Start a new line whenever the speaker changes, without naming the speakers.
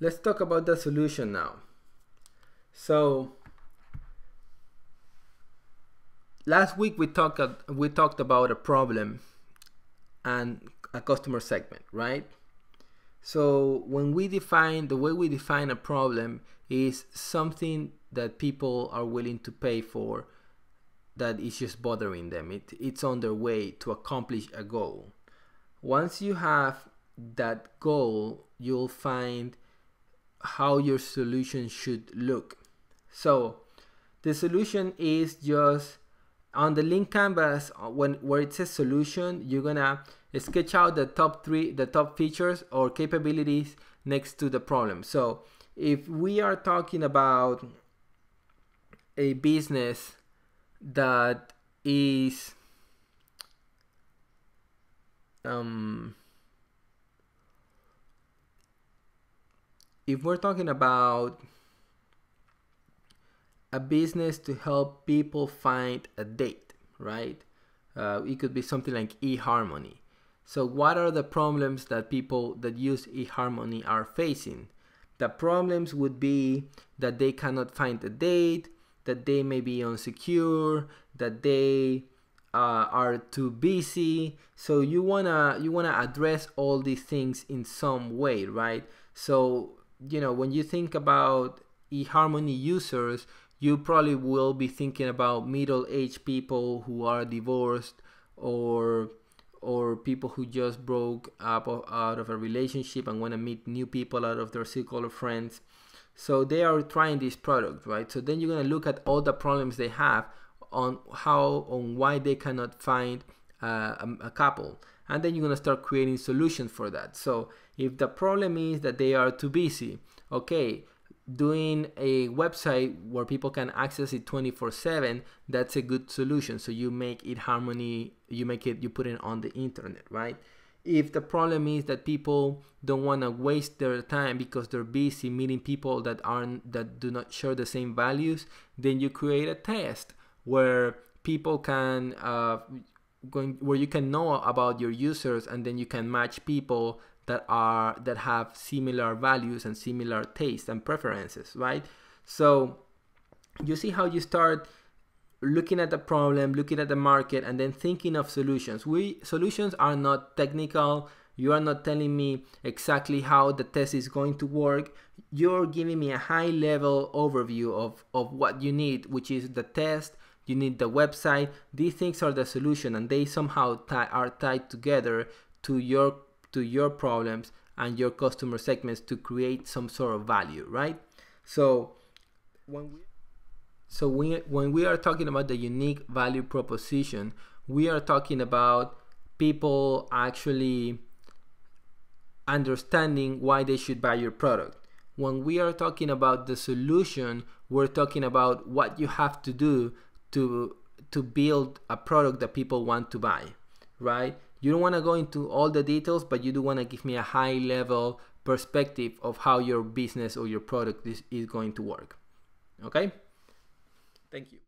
let's talk about the solution now. So last week we talked we talked about a problem and a customer segment, right? So when we define the way we define a problem is something that people are willing to pay for that is just bothering them. It, it's on their way to accomplish a goal. Once you have that goal, you'll find how your solution should look. So the solution is just on the Lean Canvas uh, when where it says solution, you're gonna sketch out the top three, the top features or capabilities next to the problem. So if we are talking about a business that is um, if we're talking about a business to help people find a date, right? Uh, it could be something like eHarmony. So what are the problems that people that use eHarmony are facing? The problems would be that they cannot find a date, that they may be insecure, that they uh, are too busy. So you wanna you wanna address all these things in some way, right? So you know when you think about eHarmony users, you probably will be thinking about middle-aged people who are divorced or or people who just broke up out of a relationship and want to meet new people out of their circle of friends. So they are trying this product, right? So then you're gonna look at all the problems they have on how on why they cannot find uh, a, a couple, and then you're gonna start creating solutions for that. So if the problem is that they are too busy, okay, doing a website where people can access it 24 7 that's a good solution so you make it harmony, you make it you put it on the internet right if the problem is that people don't want to waste their time because they're busy meeting people that aren't that do not share the same values then you create a test where people can uh, going where you can know about your users and then you can match people that are that have similar values and similar tastes and preferences right? So you see how you start looking at the problem looking at the market and then thinking of solutions. We solutions are not technical. You are not telling me exactly how the test is going to work. You're giving me a high level overview of of what you need which is the test you need the website these things are the solution and they somehow are tied together to your to your problems and your customer segments to create some sort of value, right? So when we so we, when we are talking about the unique value proposition, we are talking about people actually understanding why they should buy your product. When we are talking about the solution, we're talking about what you have to do to to build a product that people want to buy, right? You don't want to go into all the details, but you do want to give me a high level perspective of how your business or your product is, is going to work. Okay? Thank you.